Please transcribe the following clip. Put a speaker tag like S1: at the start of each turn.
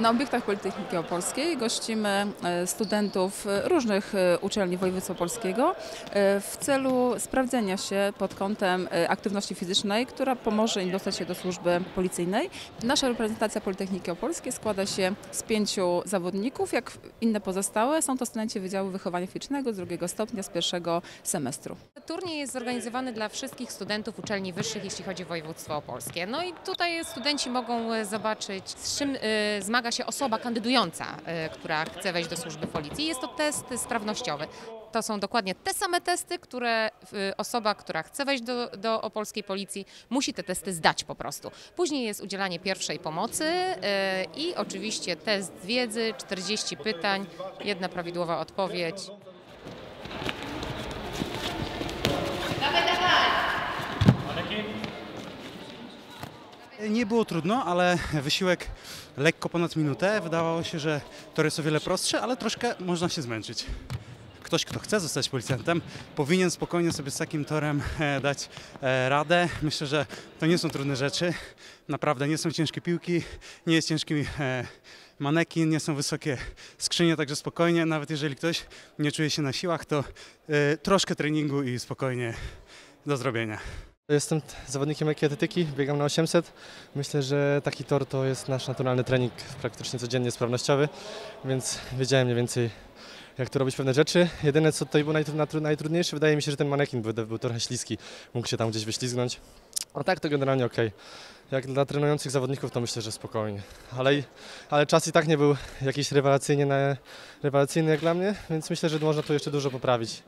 S1: Na obiektach Politechniki Opolskiej gościmy e, studentów różnych e, uczelni województwa polskiego e, w celu sprawdzenia się pod kątem aktywności fizycznej, która pomoże im dostać się do służby policyjnej. Nasza reprezentacja Politechniki Opolskiej składa się z pięciu zawodników, jak inne pozostałe. Są to studenci Wydziału Wychowania Fizycznego z drugiego stopnia, z pierwszego semestru.
S2: Turniej jest zorganizowany dla wszystkich studentów uczelni wyższych, jeśli chodzi o województwo opolskie. No i tutaj studenci mogą zobaczyć, z czym e, zmaga się osoba kandydująca, e, która chce wejść do służby policji. Jest to test sprawnościowy. To są dokładnie te same testy, które osoba, która chce wejść do, do opolskiej policji, musi te testy zdać po prostu. Później jest udzielanie pierwszej pomocy e, i oczywiście test wiedzy, 40 pytań, jedna prawidłowa odpowiedź.
S3: Nie było trudno, ale wysiłek lekko ponad minutę. Wydawało się, że tor jest o wiele prostszy, ale troszkę można się zmęczyć. Ktoś, kto chce zostać policjantem, powinien spokojnie sobie z takim torem e, dać e, radę. Myślę, że to nie są trudne rzeczy. Naprawdę nie są ciężkie piłki, nie jest ciężki e, manekin, nie są wysokie skrzynie, także spokojnie. Nawet jeżeli ktoś nie czuje się na siłach, to troszkę treningu i spokojnie do zrobienia.
S4: Jestem zawodnikiem lekkiej atletyki, biegam na 800. Myślę, że taki tor to jest nasz naturalny trening praktycznie codziennie sprawnościowy, więc wiedziałem mniej więcej jak tu robić pewne rzeczy. Jedyne co tutaj było najtrudniejsze, wydaje mi się, że ten manekin był, był trochę śliski, mógł się tam gdzieś wyślizgnąć. A tak to generalnie ok. Jak dla trenujących zawodników to myślę, że spokojnie. Ale, ale czas i tak nie był jakiś rewelacyjnie na, rewelacyjny jak dla mnie, więc myślę, że można tu jeszcze dużo poprawić.